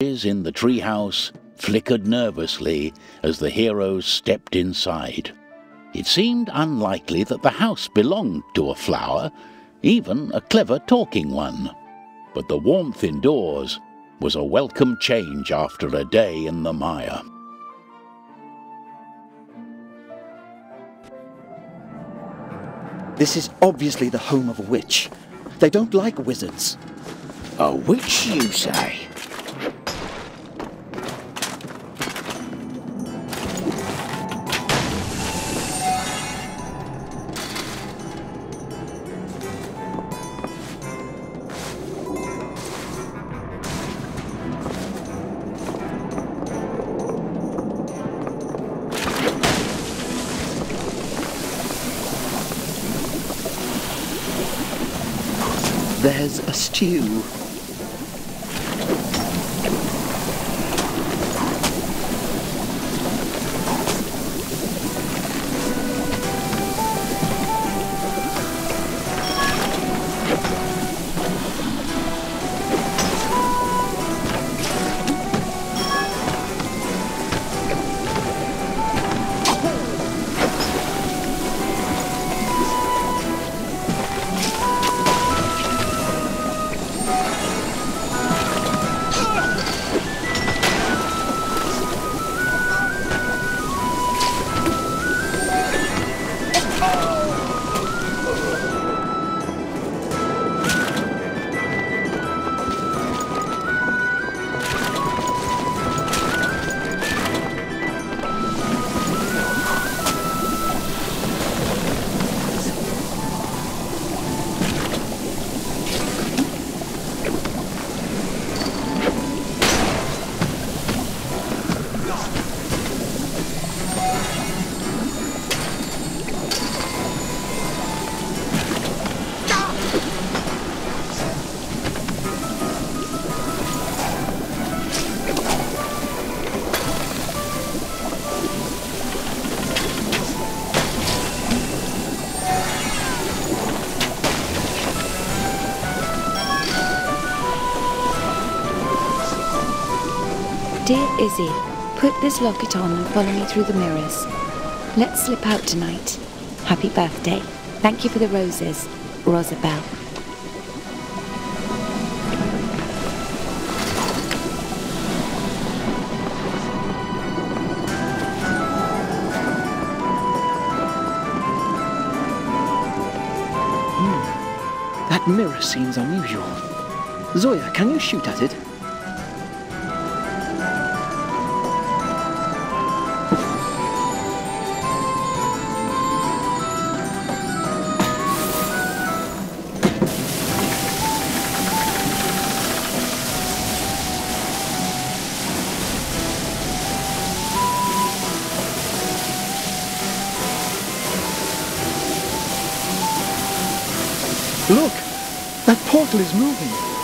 in the treehouse flickered nervously as the heroes stepped inside. It seemed unlikely that the house belonged to a flower, even a clever talking one. But the warmth indoors was a welcome change after a day in the mire. This is obviously the home of a witch. They don't like wizards. A witch, you say? Put this locket on and follow me through the mirrors. Let's slip out tonight. Happy birthday. Thank you for the roses, Rosabelle. Hmm. That mirror seems unusual. Zoya, can you shoot at it? That is moving.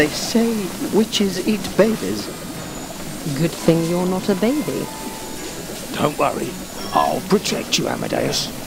They say witches eat babies. Good thing you're not a baby. Don't worry. I'll protect you, Amadeus.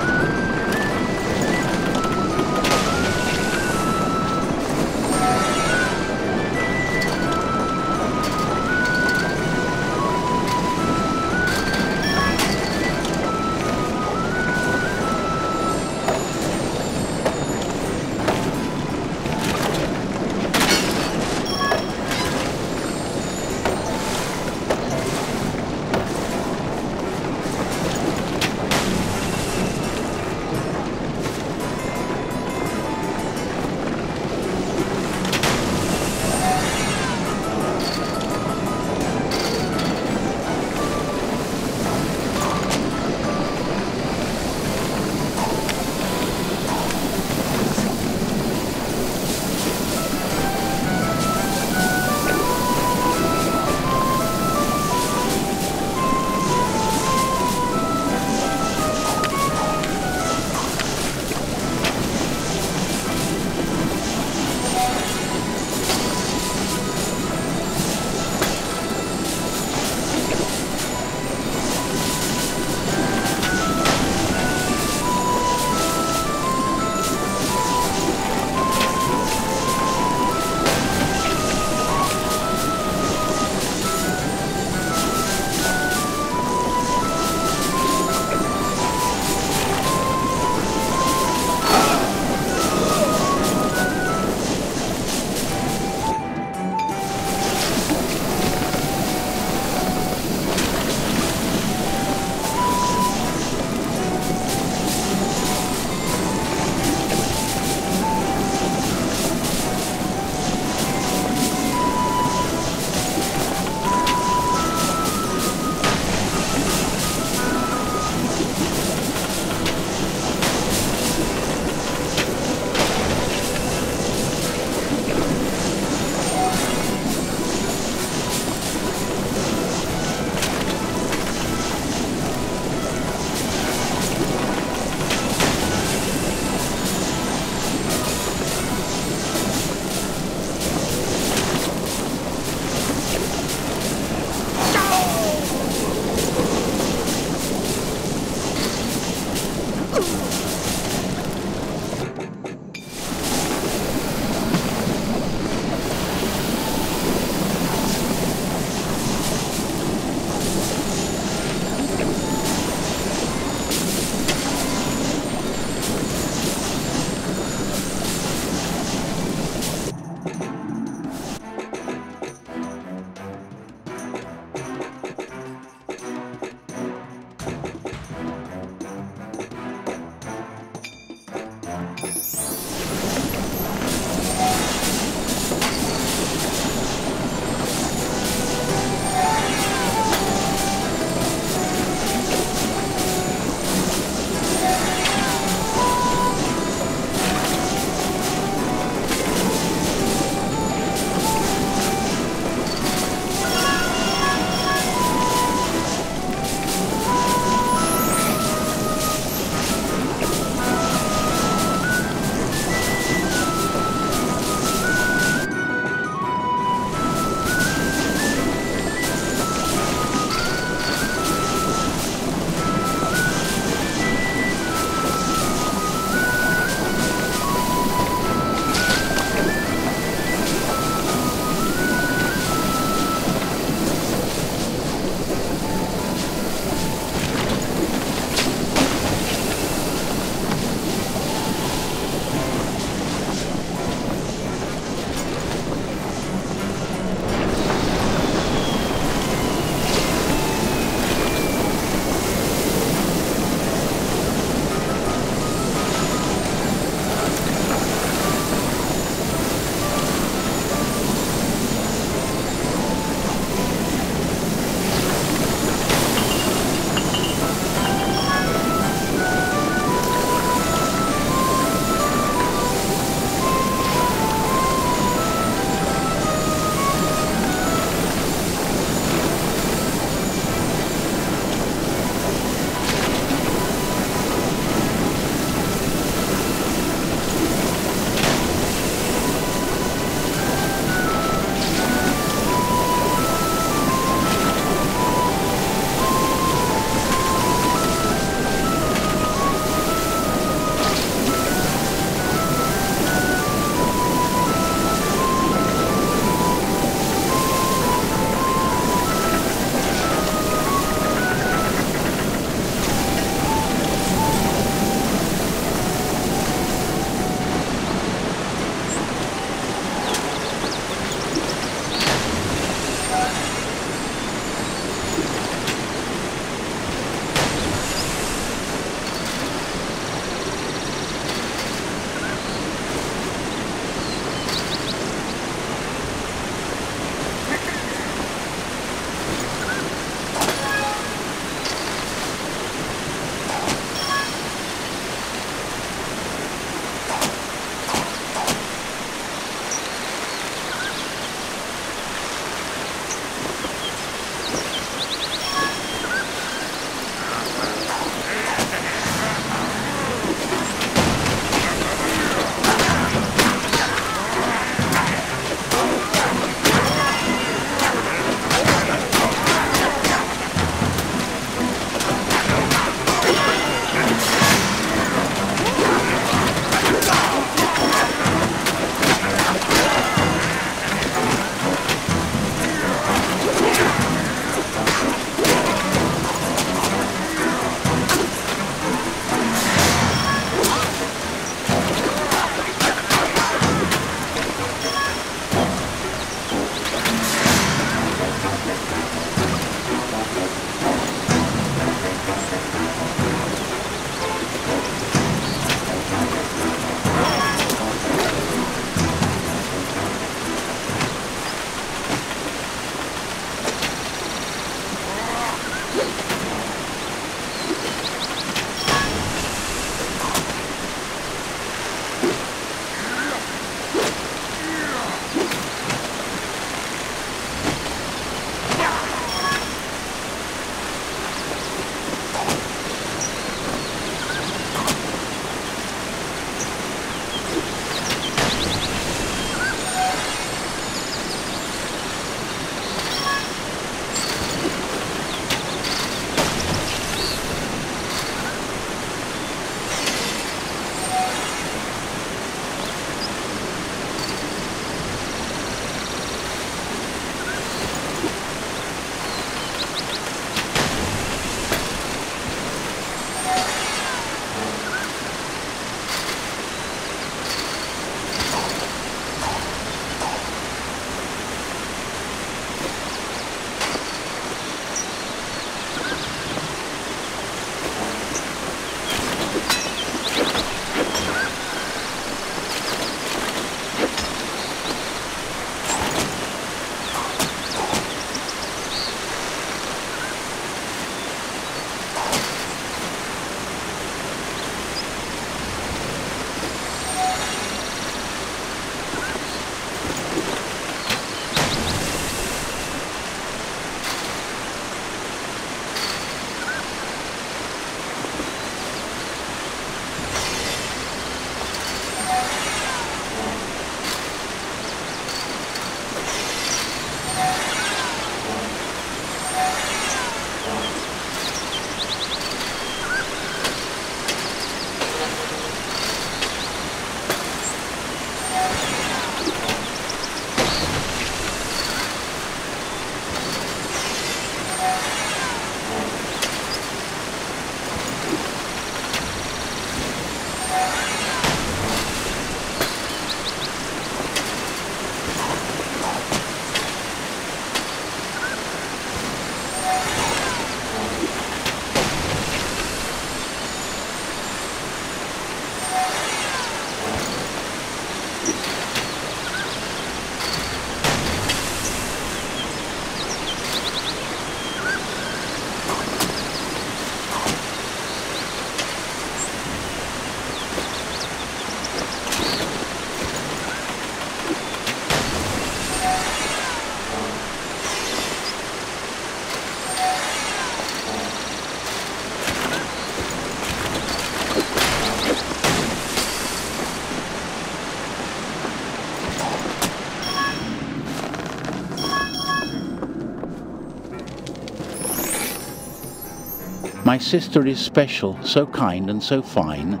My sister is special, so kind and so fine.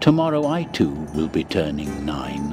Tomorrow I too will be turning nine.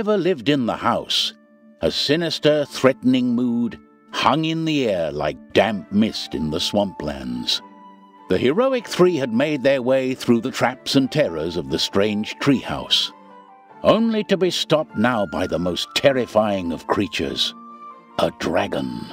Whoever lived in the house, a sinister, threatening mood hung in the air like damp mist in the swamplands. The heroic three had made their way through the traps and terrors of the strange treehouse, only to be stopped now by the most terrifying of creatures a dragon.